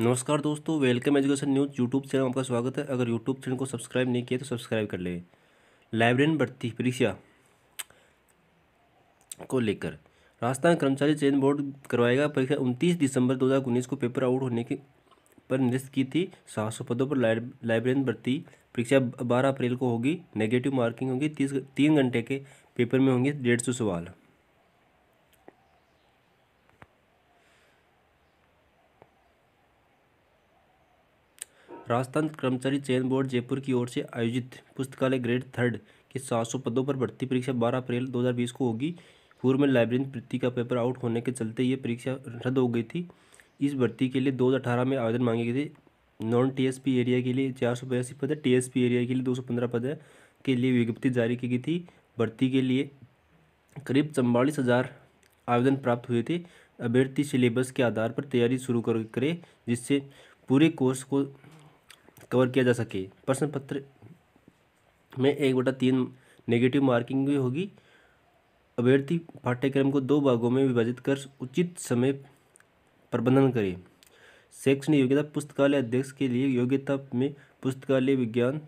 नमस्कार दोस्तों, welcome education news YouTube channel आपका स्वागत है। अगर यूट्यूब चैनल को सब्सक्राइब नहीं किया तो सब्सक्राइब कर ले। लाइब्रेरियन भर्ती परीक्षा को लेकर। राजस्थान कर्मचारी चयन बोर्ड करवाएगा परीक्षा उनतीस दिसंबर दो हज़ार उन्नीस को पेपर आउट होने के पर निरस्त की थी। सात सौ पदों पर लाइब्रेरियन भर्ती परीक्षा बारह अप्रैल को होगी। नेगेटिव मार्किंग होगी। तीस, तीन घंटे के पेपर में होंगे डेढ़ सौ सवाल। राजस्थान कर्मचारी चयन बोर्ड जयपुर की ओर से आयोजित पुस्तकालय ग्रेड थर्ड के सात सौ पदों पर भर्ती परीक्षा बारह अप्रैल दो हज़ार बीस को होगी। पूर्व में लाइब्रेरी वृत्ति का पेपर आउट होने के चलते ये परीक्षा रद्द हो गई थी। इस भर्ती के लिए दो हज़ार अठारह में आवेदन मांगे गए थे। नॉन टीएसपी एरिया के लिए चार सौ बयासी पद है, टीएसपी एरिया के लिए दो सौ पंद्रह पद के लिए विज्ञप्ति जारी की गई थी। भर्ती के लिए करीब चौवालीस हज़ार आवेदन प्राप्त हुए थे। अभ्यर्थी सिलेबस के आधार पर तैयारी शुरू कर करें, जिससे पूरे कोर्स को कवर किया जा सके। प्रश्न पत्र में एक बटा तीन नेगेटिव मार्किंग भी होगी। अभ्यर्थी पाठ्यक्रम को दो भागों में विभाजित कर उचित समय प्रबंधन करें। शैक्षणिक योग्यता पुस्तकालय अध्यक्ष के लिए योग्यता में पुस्तकालय विज्ञान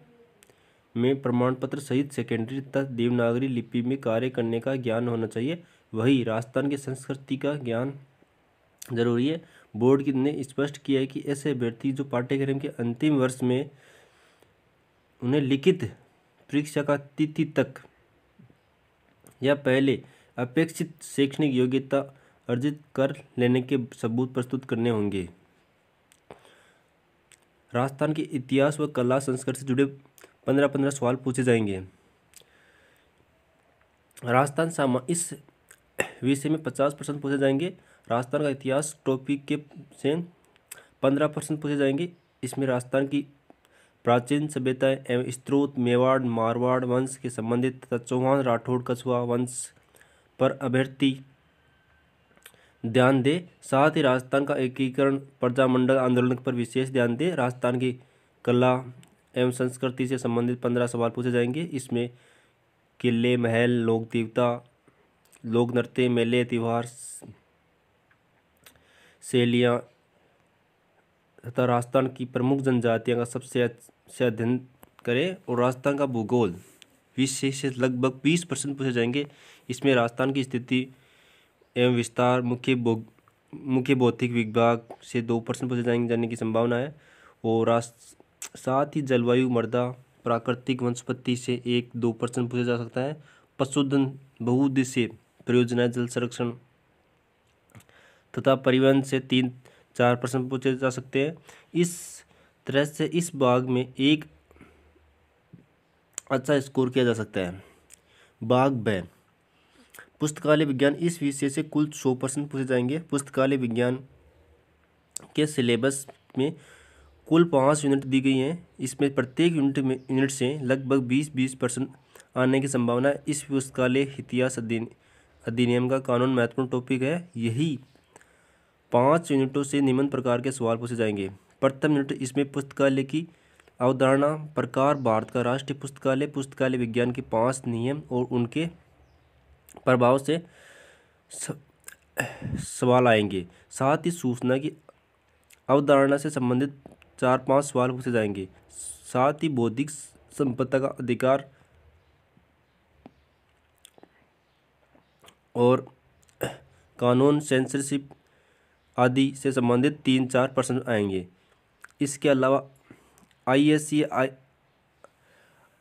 में प्रमाण पत्र सहित सेकेंडरी तथा देवनागरी लिपि में कार्य करने का ज्ञान होना चाहिए। वही राजस्थान की संस्कृति का ज्ञान ज़रूरी है। बोर्ड ने स्पष्ट किया है कि ऐसे अभ्यर्थी जो पाठ्यक्रम के अंतिम वर्ष में उन्हें लिखित परीक्षा का तिथि तक या पहले अपेक्षित शैक्षणिक योग्यता अर्जित कर लेने के सबूत प्रस्तुत करने होंगे। राजस्थान के इतिहास व कला संस्कृति से जुड़े पंद्रह पंद्रह सवाल पूछे जाएँगे। राजस्थान सामा, इस विषय में पचास परसेंट पूछे जाएँगे। राजस्थान का इतिहास टॉपिक के से पंद्रह परसेंट पूछे जाएँगे। इसमें राजस्थान की प्राचीन सभ्यताएँ एवं स्त्रोत मेवाड़, मारवाड़ वंश के संबंधित तथा चौहान, राठौड़, कछुआ वंश पर अभ्यर्थी ध्यान दे। साथ ही राजस्थान का एकीकरण प्रजामंडल आंदोलन पर विशेष ध्यान दे। राजस्थान की कला एवं संस्कृति से संबंधित पंद्रह सवाल पूछे जाएँगे। इसमें किले, महल, लोक देवता, लोक नृत्य, मेले, त्यौहार शैलियाँ तथा राजस्थान की प्रमुख जनजातियों का सबसे अच्छे अध्ययन करें और राजस्थान का भूगोल। विषय से लगभग बीस परसेंट पूछे जाएँगे। इसमें राजस्थान की स्थिति एवं विस्तार, मुख्य मुख्य भौतिक विभाग से दो परसेंट पूछे जाएँगे जाने की संभावना है और साथ ही जलवायु मृदा प्राकृतिक वनस्पति से एक दो परसेंट पूछा जा सकता है। पशुधन, बहुउद्देश्य परियोजना जल संरक्षण। तथा परिवहन से तीन चार परसेंट पूछे जा सकते हैं। इस तरह से इस बाग में एक अच्छा स्कोर किया जा सकता है। बाग ब। पुस्तकालय विज्ञान इस विषय से कुल सौ परसेंट पूछे जाएँगे। पुस्तकालय विज्ञान के सिलेबस में कुल पाँच यूनिट दी गई हैं। इसमें प्रत्येक यूनिट में यूनिट से लगभग बीस बीस परसेंट आने की संभावना इस पुस्तकालय इतिहास अधिनियम का कानून महत्वपूर्ण टॉपिक है। यही पाँच यूनिटों से निम्न प्रकार के सवाल पूछे जाएँगे। प्रथम यूनिट इसमें पुस्तकालय की अवधारणा, प्रकार, भारत का राष्ट्रीय पुस्तकालय पुस्तकालय विज्ञान के पाँच नियम और उनके प्रभाव से सवाल आएँगे। साथ ही सूचना की अवधारणा से संबंधित चार पाँच सवाल पूछे जाएँगे। साथ ही बौद्धिक संपदा का अधिकार और कानून सेंसरशिप आदि से संबंधित तीन चार प्रश्न आएँगे। इसके अलावा I S C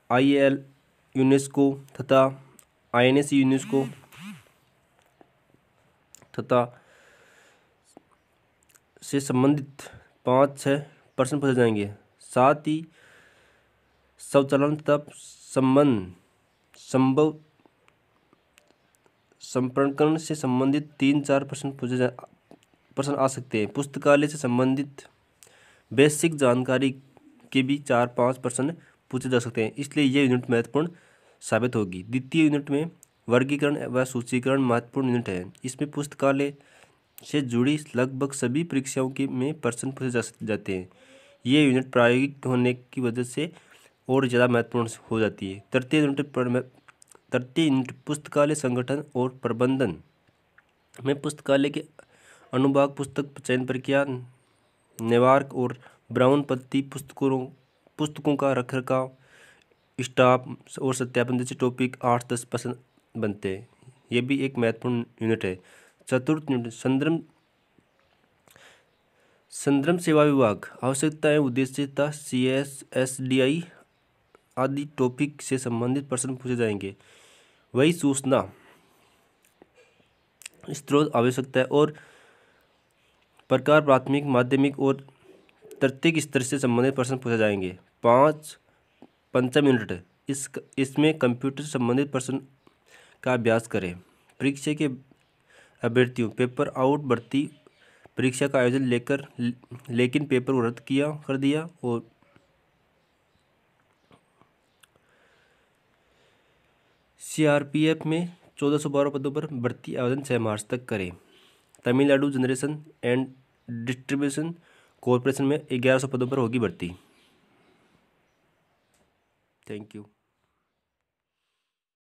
I L UNESCO तथा आई एन एस यूनेस्को तथा से संबंधित पाँच छः प्रश्न पूछे जाएँगे। साथ ही स्वचालन तथा संबंध, संभव संप्रकरण से संबंधित तीन चार प्रश्न पूछे प्रश्न आ सकते हैं। पुस्तकालय से संबंधित बेसिक जानकारी के भी चार पाँच प्रश्न पूछे जा सकते हैं। इसलिए ये यूनिट महत्वपूर्ण साबित होगी। द्वितीय यूनिट में वर्गीकरण व सूचीकरण महत्वपूर्ण यूनिट है। इसमें पुस्तकालय से जुड़ी लगभग सभी परीक्षाओं के में प्रश्न पूछे जा जाते हैं। ये यूनिट प्रायोगिक होने की वजह से और ज़्यादा महत्वपूर्ण हो जाती है। तृतीय यूनिट तृतीय यूनिट पुस्तकालय संगठन और प्रबंधन में पुस्तकालय के अनुभाग पुस्तक चयन प्रक्रिया, नेवार्क और ब्राउन पत्ती पुस्तकों पुस्तकों का रख रखाव स्टाफ और सत्यापन जैसे टॉपिक आठ, दस पसंद बनते हैं। ये भी एक महत्वपूर्ण यूनिट है। चतुर्थ यूनिट संद्रम संद्रम सेवा विभाग, आवश्यकताएँ, उद्देश्यता C S S D I आदि टॉपिक से संबंधित प्रश्न पूछे जाएँगे। वही सूचना स्त्रोत आवश्यकता और प्रकार प्राथमिक, माध्यमिक और तृतीयक स्तर से संबंधित प्रश्न पूछे जाएँगे। पाँच पंचम यूनिट। इस इसमें कंप्यूटर संबंधित प्रश्न का अभ्यास करें। परीक्षा के अभ्यर्थियों, पेपर आउट, भर्ती परीक्षा का आयोजन लेकर, लेकिन पेपर को रद्द किया, कर दिया और सीआरपीएफ में चौदह सौ बारह पदों पर भर्ती आवेदन छः मार्च तक करें। Tamil Nadu generation and distribution corporation में ग्यारह सौ पदों पर होगी भर्ती। Thank you